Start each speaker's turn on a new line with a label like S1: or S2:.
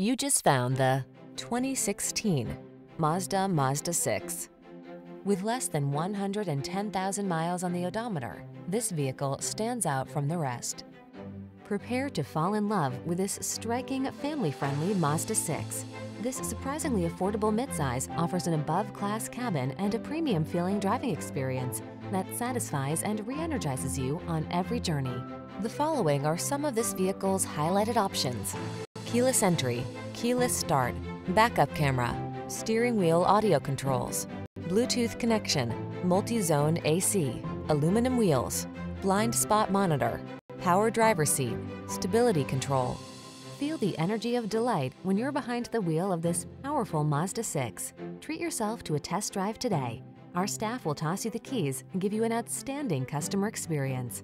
S1: You just found the 2016 Mazda Mazda 6. With less than 110,000 miles on the odometer, this vehicle stands out from the rest. Prepare to fall in love with this striking, family-friendly Mazda 6. This surprisingly affordable midsize offers an above-class cabin and a premium-feeling driving experience that satisfies and re-energizes you on every journey. The following are some of this vehicle's highlighted options. Keyless entry, keyless start, backup camera, steering wheel audio controls, Bluetooth connection, multi-zone AC, aluminum wheels, blind spot monitor, power driver seat, stability control. Feel the energy of delight when you're behind the wheel of this powerful Mazda 6. Treat yourself to a test drive today. Our staff will toss you the keys and give you an outstanding customer experience.